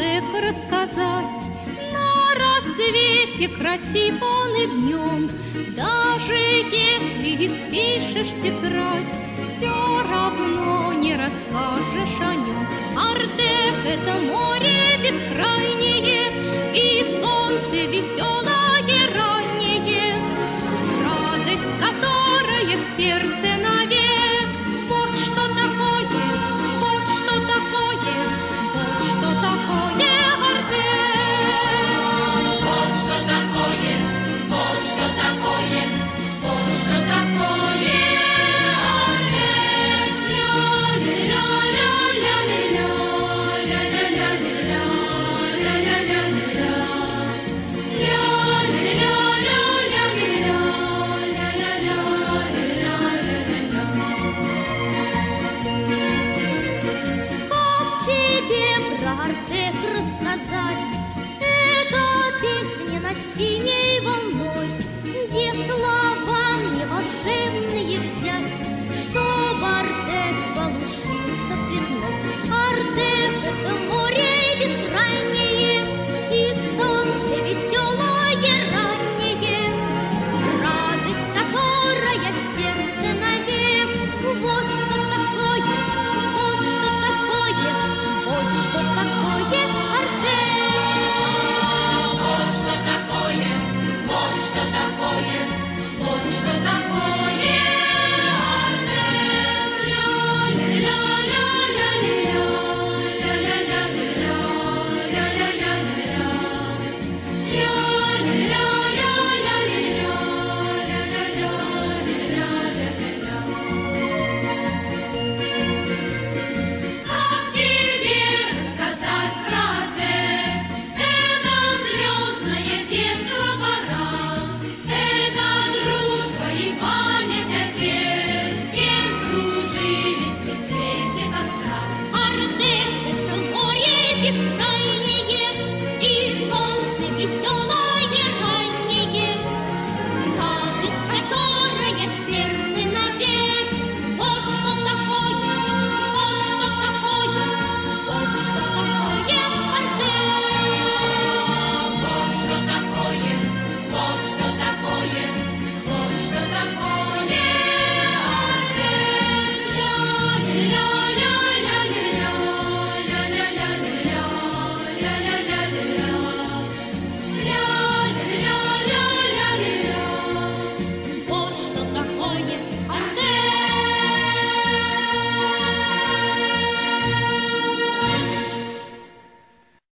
сказок рассказать. На рассвете красив он и днем, Даже если не спишешь тетрадь, Все равно не расскажешь о нем. Артек — это море бескрайнее, И солнце веселое раннее, Радость, которая в сердце